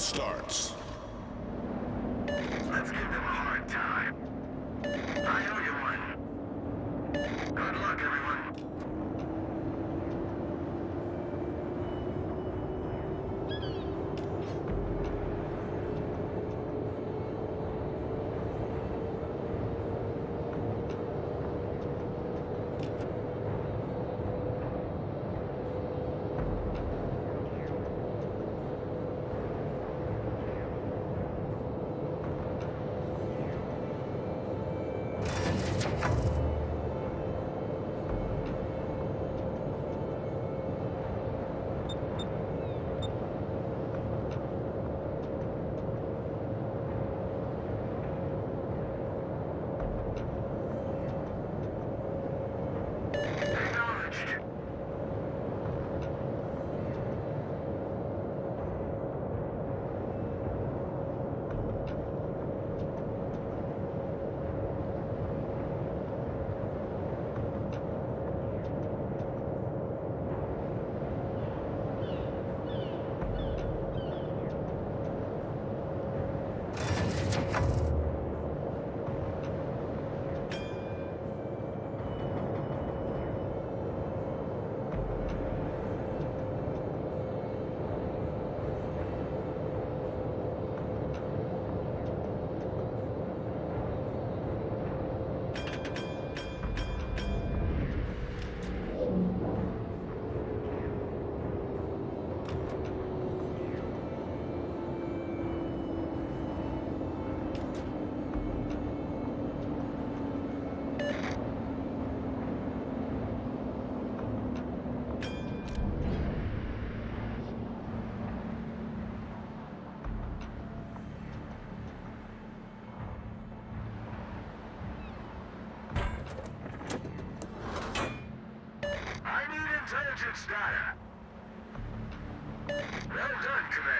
starts. Data. Well done, Commander.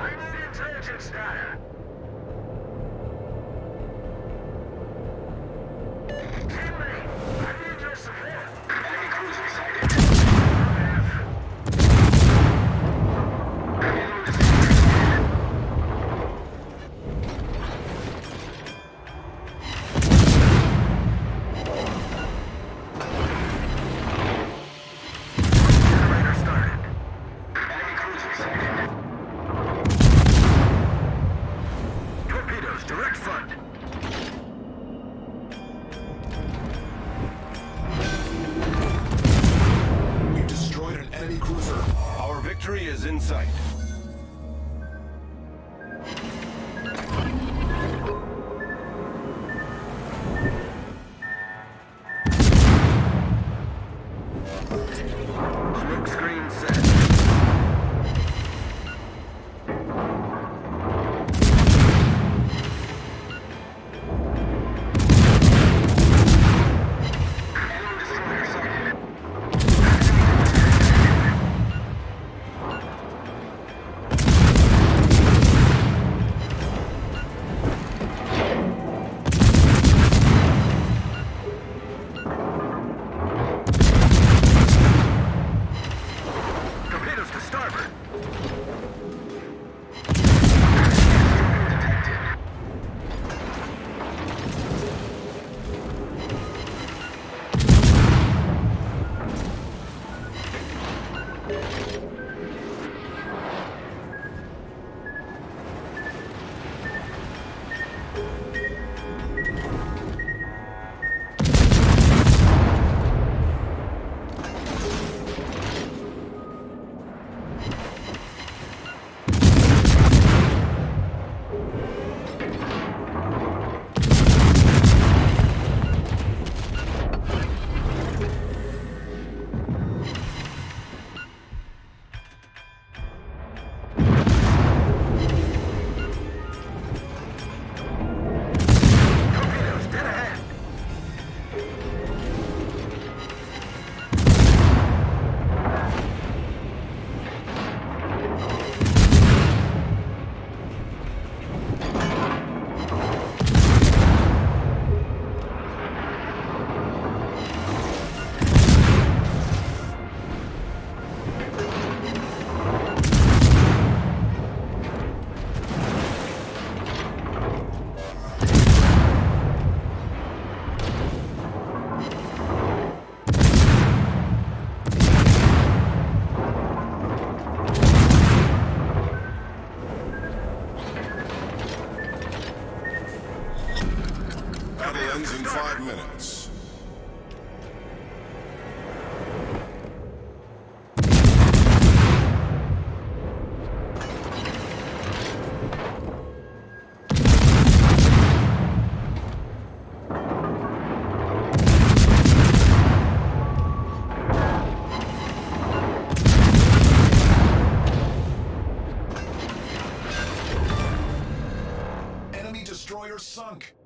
I need data. Teammate, Sunk.